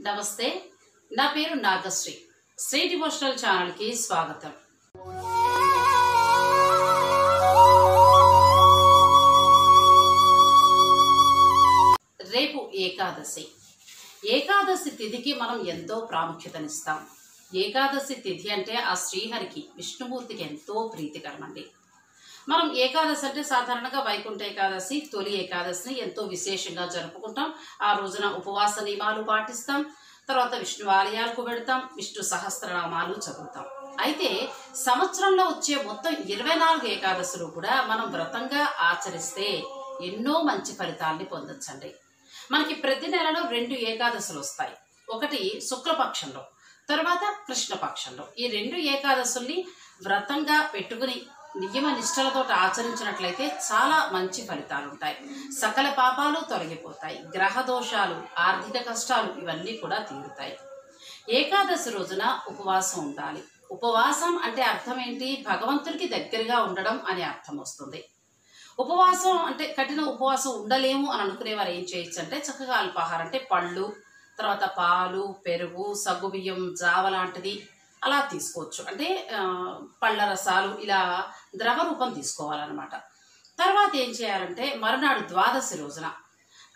నమస్తే నా పేరు నాగశ్రీ. శ్రీ డివోషనల్ ఛానల్కి స్వాగతం. రేపు ఏకాదశి. ఏకాదశి తిథికి మనం ఎంతో ప్రాముఖ్యతనిస్తాం. ఏకాదశి తిథి అంటే ఆ శ్రీహరికి విష్ణుమూర్తికి ఎంతో ప్రీతికరమండి. మనం ఏకాదశి అంటే సాధారణంగా వైకుంఠ ఏకాదశి తొలి ఏకాదశిని ఎంతో విశేషంగా జరుపుకుంటాం. ఆ రోజున ఉపవాస నియమాలు పాటిస్తాం. తర్వాత విష్ణు ఆలయాలకు పెడతాం విష్ణు సహస్రనామాలు చదువుతాం. అయితే సంవత్సరంలో వచ్చే మొత్తం ఇరవై నాలుగు ఏకాదశులు కూడా మనం వ్రతంగా ఆచరిస్తే ఎన్నో మంచి ఫలితాల్ని పొందొచ్చండి. మనకి ప్రతి నెలలో రెండు ఏకాదశులు వస్తాయి. ఒకటి శుక్లపక్షంలో తర్వాత కృష్ణపక్షంలో. ఈ రెండు ఏకాదశుల్ని వ్రతంగా పెట్టుకుని నియమ నిష్టలతో ఆచరించినట్లయితే చాలా మంచి ఫలితాలు ఉంటాయి సకల పాపాలు తొలగిపోతాయి. గ్రహ దోషాలు ఆర్థిక కష్టాలు ఇవన్నీ కూడా తీరుతాయి. ఏకాదశి రోజున ఉపవాసం ఉండాలి. ఉపవాసం అంటే అర్థం ఏంటి భగవంతుడికి దగ్గరగా ఉండడం అనే అర్థం వస్తుంది. ఉపవాసం అంటే కఠిన ఉపవాసం ఉండలేము అని అనుకునే వారు ఏం చేయొచ్చు అంటే చక్కగా అల్పాహారం అంటే పళ్ళు తర్వాత పాలు పెరుగు సగ్గుబియ్యం జావ లాంటిది అలా తీసుకోవచ్చు. అంటే పళ్ళ రసాలు ఇలా ద్రవ రూపం తీసుకోవాలన్నమాట. తర్వాత ఏం చేయాలంటే మరునాడు ద్వాదశి రోజున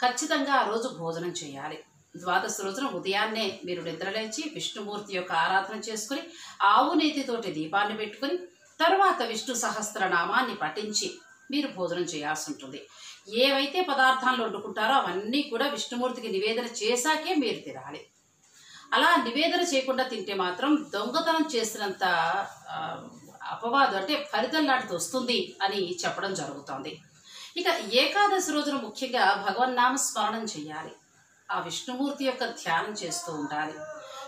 ఖచ్చితంగా ఆ రోజు భోజనం చేయాలి. ద్వాదశి రోజున ఉదయాన్నే మీరు నిద్రలేచి విష్ణుమూర్తి యొక్క ఆరాధన చేసుకుని ఆవు నేతితోటి దీపాన్ని పెట్టుకుని తర్వాత విష్ణు సహస్రనామాన్ని పఠించి మీరు భోజనం చేయాల్సి ఉంటుంది. ఏవైతే పదార్థాలు వండుకుంటారో అవన్నీ కూడా విష్ణుమూర్తికి నివేదన చేశాకే మీరు తినాలి. అలా నివేదన చేయకుండా తింటే మాత్రం దొంగతనం చేసినంత అపవాదం అంటే ఫలితం లాంటిది వస్తుంది అని చెప్పడం జరుగుతోంది. ఇక ఏకాదశి రోజున ముఖ్యంగా భగవన్నామ స్మరణం చేయాలి. ఆ విష్ణుమూర్తి యొక్క ధ్యానం చేస్తూ ఉండాలి.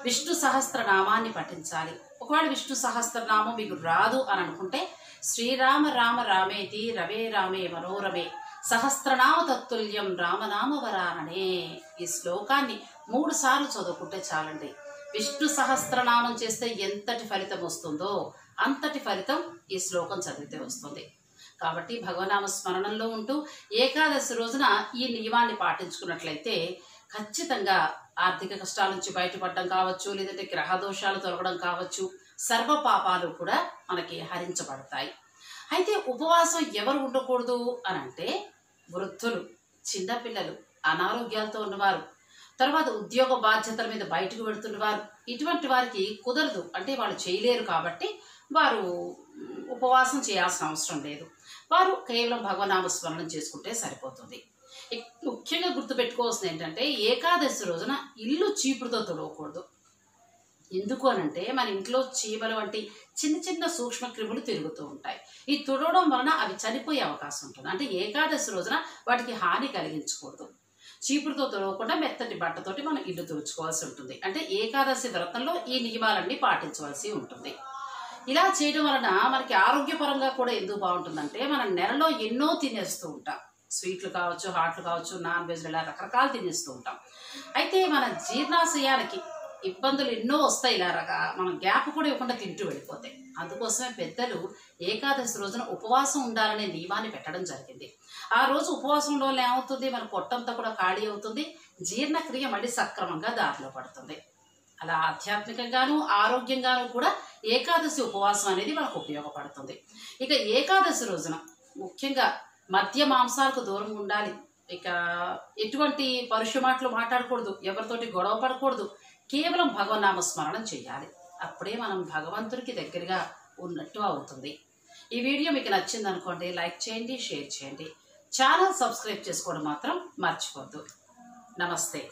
విష్ణు సహస్రనామాన్ని పఠించాలి. ఒకవేళ విష్ణు సహస్రనామం మీకు రాదు అని అనుకుంటే శ్రీరామ రామ రామేతి రవే రామే మనోరమే సహస్రనామ తత్తుల్యం రామనామ వరాననే ఈ శ్లోకాన్ని మూడు సార్లు చదువుకుంటే చాలండి. విష్ణు సహస్రనామం చేస్తే ఎంతటి ఫలితం వస్తుందో అంతటి ఫలితం ఈ శ్లోకం చదివితే వస్తుంది. కాబట్టి భగవనామ స్మరణంలో ఉంటూ ఏకాదశి రోజున ఈ నియమాన్ని పాటించుకున్నట్లయితే ఖచ్చితంగా ఆర్థిక కష్టాల నుంచి బయటపడడం కావచ్చు లేదంటే గ్రహ దోషాలు తొలగడం కావచ్చు సర్వ పాపాలు కూడా మనకి హరించబడతాయి. అయితే ఉపవాసం ఎవరు ఉండకూడదు అని అంటే వృద్ధులు చిన్నపిల్లలు అనారోగ్యాలతో ఉన్నవారు తర్వాత ఉద్యోగ బాధ్యతల మీద బయటకు వెళుతున్నవారు ఇటువంటి వారికి కుదరదు. అంటే వాళ్ళు చేయలేరు కాబట్టి వారు ఉపవాసం చేయాల్సిన అవసరం లేదు. వారు కేవలం భగవనామ స్మరణం చేసుకుంటే సరిపోతుంది. ముఖ్యంగా గుర్తుపెట్టుకోవాల్సింది ఏంటంటే ఏకాదశి రోజున ఇల్లు చీపురుతో తుడవకూడదు. ఎందుకు అనంటే మన ఇంట్లో చీమలు వంటి చిన్న చిన్న సూక్ష్మ క్రిములు తిరుగుతూ ఉంటాయి. ఈ తుడవడం వలన అవి చనిపోయే అవకాశం ఉంటుంది. అంటే ఏకాదశి రోజున వాటికి హాని కలిగించకూడదు. చీపురుతో తొడవకుండా మెత్తటి బట్టతోటి మనం ఇల్లు తుడుచుకోవాల్సి ఉంటుంది. అంటే ఏకాదశి వ్రతంలో ఈ నియమాలన్నీ పాటించవలసి ఉంటుంది. ఇలా చేయడం వలన మనకి ఆరోగ్యపరంగా కూడా ఎందుకు బాగుంటుందంటే మనం నెలలో ఎన్నో తినేస్తూ ఉంటాం. స్వీట్లు కావచ్చు హాట్లు కావచ్చు నాన్ వెజ్ ఇలా రకరకాలు తినేస్తూ ఉంటాం. అయితే మన జీర్ణాశయానికి ఇబ్బందులు ఎన్నో వస్తాయి ఇలాగా మనం గ్యాప్ కూడా ఇవ్వకుండా తింటూ వెళ్ళిపోతాయి అందుకోసమే పెద్దలు ఏకాదశి రోజున ఉపవాసం ఉండాలనే నియమాన్ని పెట్టడం జరిగింది. ఆ రోజు ఉపవాసంలో ఏమవుతుంది? మన పొట్టంతా కూడా ఖాళీ అవుతుంది. జీర్ణక్రియ మళ్ళీ సక్రమంగా దారిలో పడుతుంది. అలా ఆధ్యాత్మికంగాను ఆరోగ్యంగాను కూడా ఏకాదశి ఉపవాసం అనేది మనకు ఉపయోగపడుతుంది. ఇక ఏకాదశి రోజున ముఖ్యంగా మద్య మాంసాలకు దూరం ఉండాలి. ఇక ఎటువంటి పరుష మాటలు మాట్లాడకూడదు ఎవరితోటి గొడవ పడకూడదు. కేవలం భగవన్నామ స్మరణం చేయాలి. అప్పుడే మనం భగవంతుడికి దగ్గరగా ఉన్నట్టు అవుతుంది. ఈ వీడియో మీకు నచ్చింది అనుకోండి లైక్ చేయండి షేర్ చేయండి. ఛానల్ సబ్స్క్రైబ్ చేసుకోవడం మాత్రం మర్చిపోద్దు. నమస్తే.